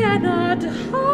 cannot hide.